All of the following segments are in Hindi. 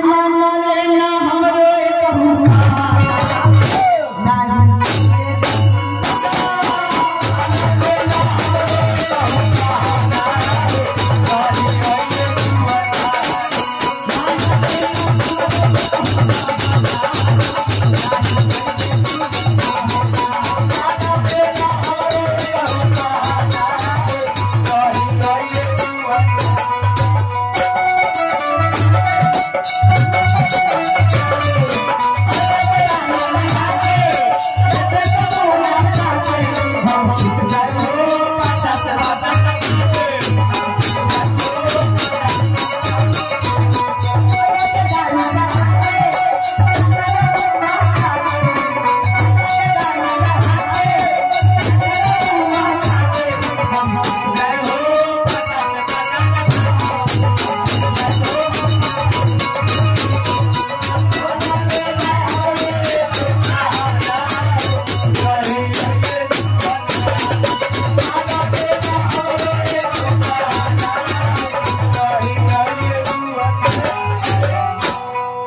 न मल न हमे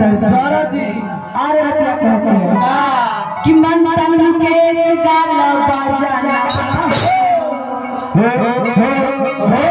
सरदी अरे हाँ। हो